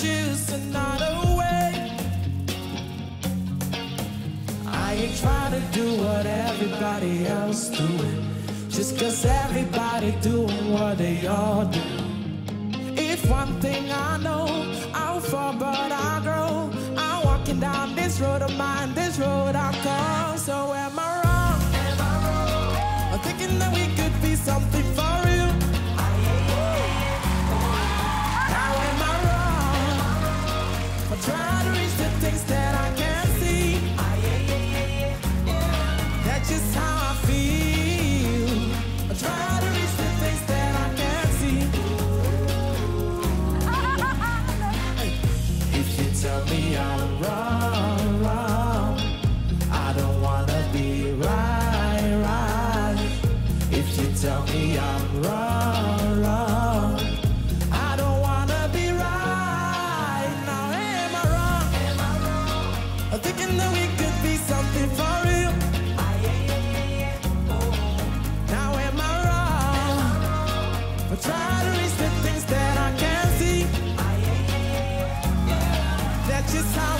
choose another way. I ain't trying to do what everybody else doing, just cause everybody doing what they all do. If one thing I know, I'll fall but I grow. I'm walking down this road of mine, this road I call. So am I wrong? Am I wrong? I'm thinking that we could be something fun. tell me I'm wrong, wrong. I don't wanna be right, right. If you tell me I'm wrong, wrong. just how